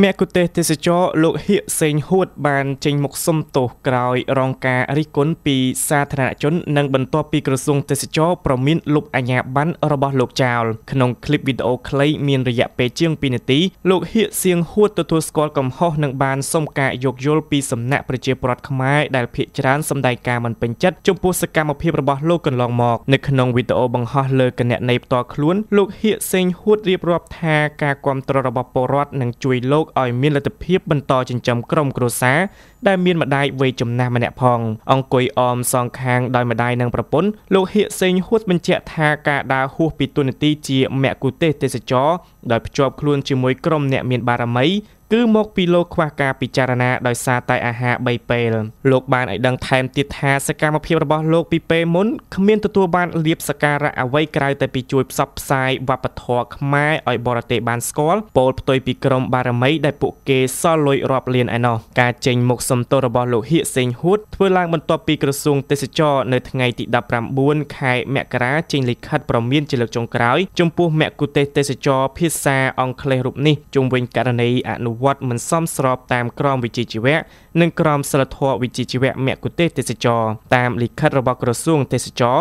មគ្គុទេសក៍ទេសចរលោកហៀកសេងហួតបានចេញមកសុំទោសក្រោយរងការរិះគន់ពីសាធារណជននិងបន្ទាប់ពីក្រសួងទេសចរប្រមានលុបអាជ្ញាប័ណ្ណរបស់លោកចៅក្នុងคลิปវីដេអូខ្លីមានរយៈពេលជាង2នាទីលោកហៀកសៀងហួតទទួលស្គាល់កំហុសនិងបានសុំការយោគយល់ពីសំណាក់ប្រជាពលរដ្ឋខ្មែរដែលភាគច្រើនសម្ដែងការមិនពេញចិត្តចំពោះសកម្មភាពរបស់លោកកន្លងមកនៅក្នុងវីដេអូបង្ហោះលើគណនីផ្ទាល់ខ្លួនលោកហៀកសេងហួតរៀបរាប់ថាការគ្រប់គ្រងរបស់ពលរដ្ឋនឹងជួយលោក កលោកឲ្យមានលទ្ធភាពបន្តចិញ្ចឹមក្រុមគ្រួសារដែលមានម្ដាយវ័យចំណាស់ម្នាក់ផង អង្គុយអមសងខាងដោយម្ដាយនិងប្រពន្ធលោកហៀកសេងហួតបញ្ជាក់ថាការដើរហួសពីទូនាទីជាមគ្គុទេសទេសចរដោយភ្ជាប់ខ្លួនជាមួយក្រុមអ្នកមានបារមី គឺមកពីលោកខ្វះការពិចារណាដោយសារតែអាហារ3ពេលលោកបានឲ្យដឹងថែមទៀតថាសកម្មភាពរបស់លោកពីពេលមុនគ្មានទទួលបានលៀបសការៈអ្វីក្រៅតែពីជួយផ្សព្វផ្សាយវប្បធម៌ខ្មែរឲ្យបរទេសបានស្គាល់ពោលផ្ទុយពីក្រុមបារមីដែលពួកគេសល់លុយរាប់លានឯណោះការចេញមុខសំទោសរបស់លោកហៀកសេងហួតធ្វើឡើងបន្ទាប់ពីក្រសួងទេសចរនៅថ្ងៃទី19ខែមករាចេញលិខិតប្រមានជាលើកចុងក្រោយចំពោះមគ្គុទេសទេសចរភាសាអង់គ្លេសរូបនេះជុំវិញករណីអនុវត្តមិនសមស្របតាមក្រមវិជ្ជាជីវៈនិងក្រមសីលធម៌វិជ្ជាជីវៈមគ្គុទេសក៍ទេសចរតាមលិខិតរបស់ក្រសួងទេសចរ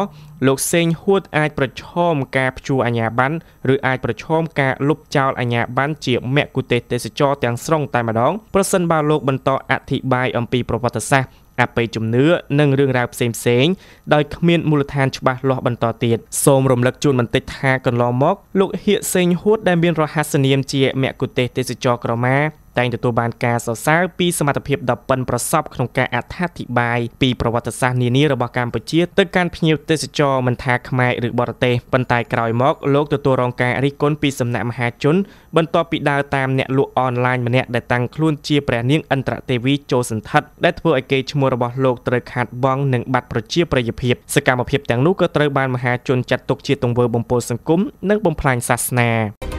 លោកសេងហួតអាចប្រឈមការព្យួរអាជ្ញាប័ណ្ណឬអាចប្រឈមការលុបចោលអាជ្ញាប័ណ្ណជាមគ្គុទេសក៍ទេសចរទាំងស្រុងតែម្ដងប្រសិនបើលោកបន្តអធិប្បាយអំពីប្រវត្តិសាស្ត្រ អបិយជំនឿនិងរឿងរ៉ាវផ្សេងផ្សេងដោយគ្មានមូលដ្ឋានច្បាស់លាស់បន្តទៀតសូមរំលឹកជូនបន្តិចថាកន្លងមកលោកហៀកសេងហួតដែលមានរហស្សនាមជាមគ្គុទេសក៍ទេសចរក្រមា តែងទទួលបានការសរសើរពីសមត្ថភាពដ៏ប៉ិនប្រសប់ក្នុងការអត្ថាធិប្បាយពីប្រវត្តិសាស្ត្រនានារបស់កម្ពុជាទៅកាន់ភ្ញៀវទេសចរមិនថាខ្មែរឬបរទេសប៉ុន្តែក្រោយមកលោកទទួលរងការរិះគន់ពីសំណាក់មហាជន បន្ទាប់ពីដើរតាមអ្នកលក់អនឡាញម្នាក់ដែលតាំងខ្លួនជាព្រះនាងឥន្ទ្រទេវីចូលសន្ធិដ្ឋដែលធ្វើឲ្យកេរ្តិ៍ឈ្មោះរបស់លោកត្រូវខាតបង់និងបាត់ប្រជាប្រិយភាពសកម្មភាពទាំងនោះក៏ត្រូវបានមហាជនចាត់ទុកជាទង្វើបំពុលសង្គមនិងបំផ្លាញសាសនា